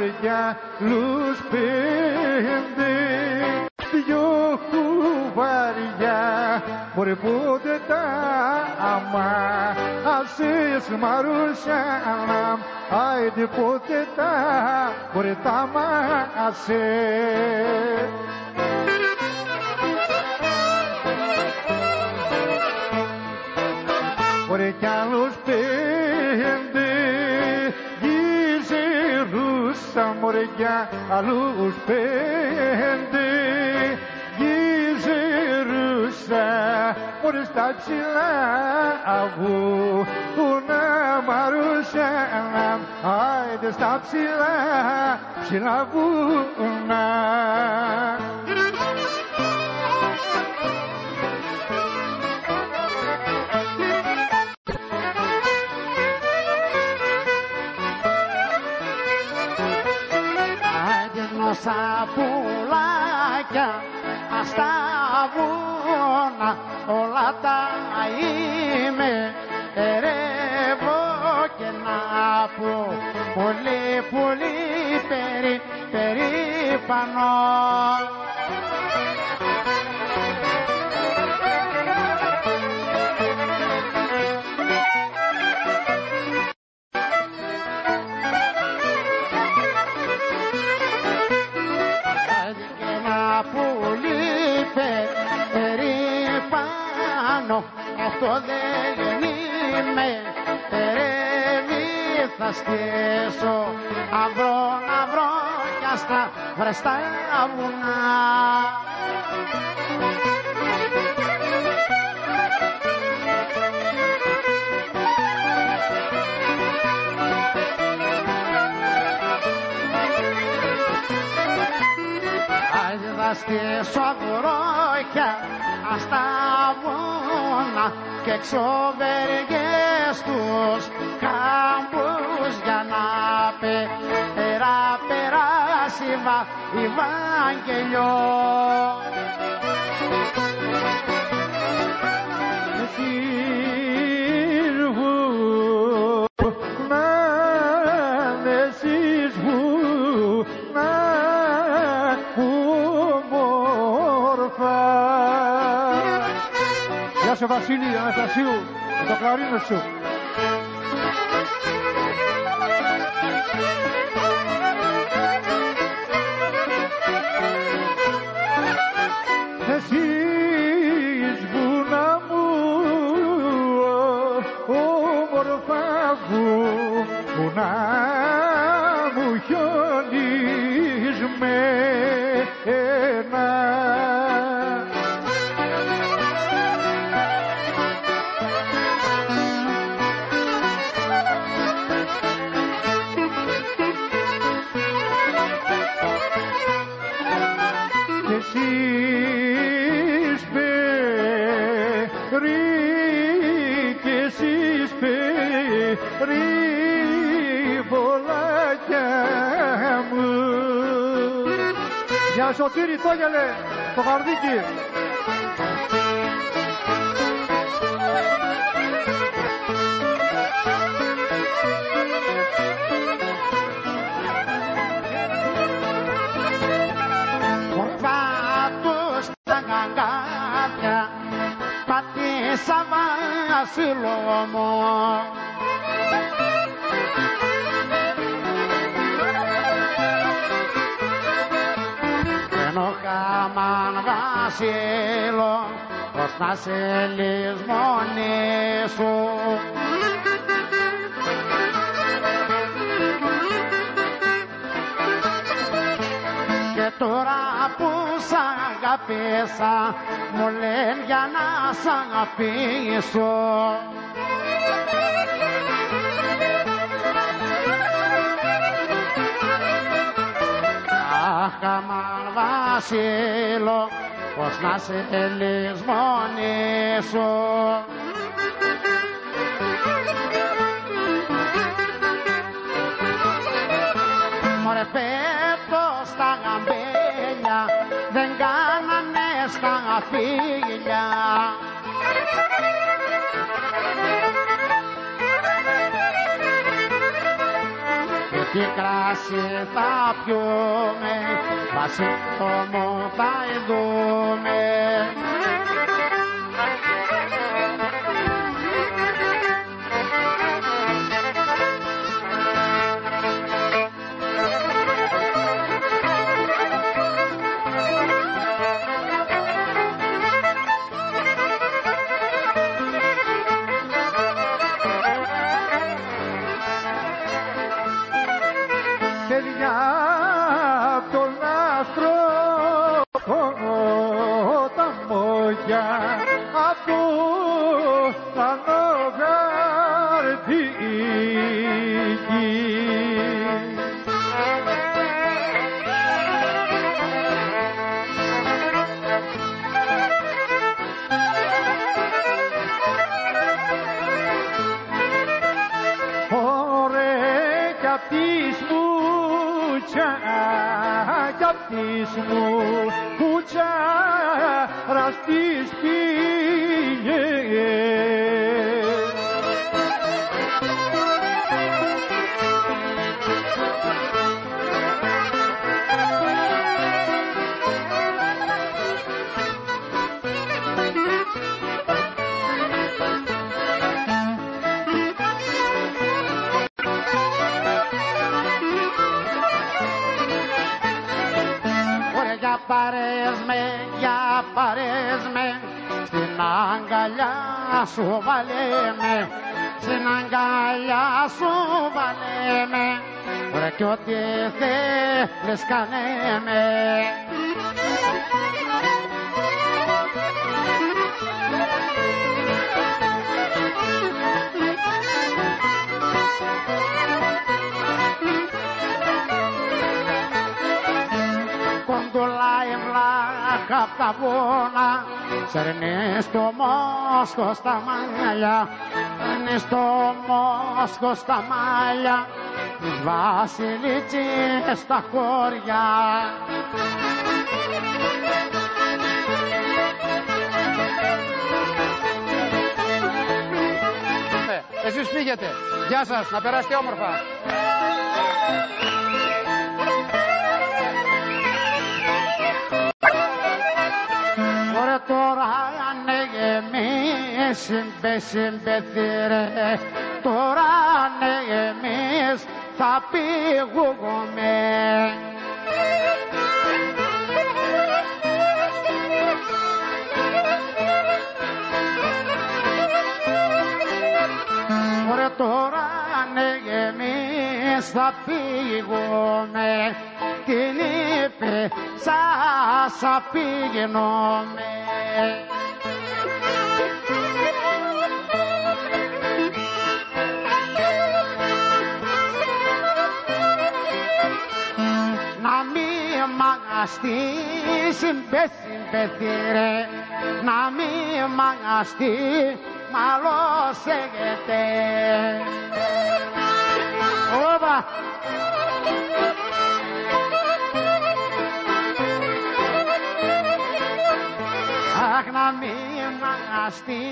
μωρέ κι άλλους πέντε δυο κουβάρια μωρέ πότε τα άμα. Ασύς μαρουσιάνα άιντε πότε τα μωρέ τα άμα ασύς Ωραία κι άλλους γυζερούσα μωρέ κι άλλους πέντε. Γυζερούσα μωρέ στα ψηλά αγού που να μαρούσα άιντε στα ψηλά ψηλά βουνά Άγνωσα πουλάκια στα βούνα όλα τα είμαι. Ερεύω και να πω πολύ πολύ περί, περήφανο θα στήσω αυρό να βρω κι στα βρεστά βουνά Άιντε θα στήσω βρόχια στα βούνα και εξωβεργές τους κάμπους για να πέρα περάσει βα, Γεια σου Βασίλη Αναστασίου με το κλαρίνο σου εσείς περί βολάκια μου. Για Σωτήρη Τόγελε, το γαρδίκι βασίλο μου. Ενώ χάμαν βασίλο πως να σε λησμονήσω αγαπήσα μου λένε για να σ' αγαπήσω. Αχ, αμάν Βασίλο, πως να σε λησμονήσω φίλια Και και κράσι θα πιούμε, βασίλειο θα ειδούμε. Κι απ' τις μούτσα, ραστείς πήγες. Πάρες με, για πάρες με. Στην αγκαλιά σου βάλε με Στην αγκαλιά σου βάλε με Ωραία κι ό,τι θέλεις κάνε με κοντουλάει βλάχα απ' τα βούνα Σέρνει στο μόσχο στα μάλια Σέρνει στο μόσχο στα μάλια Τις βασιλίτσες στα χώρια Ε, Εσείς φύγετε. Γεια σας, να περάσετε όμορφα. Εμείς συμπε συμπεθύρε Τώρα ναι εμείς θα πήγουμε Ωραία τώρα ναι εμείς θα πήγουμε την είπε σας απήγαινομαι μαγαστεί συμπε συμπεθύρε να μη μαγαστεί μαλώσεγεται Όπα! Αχ να μη μαγαστεί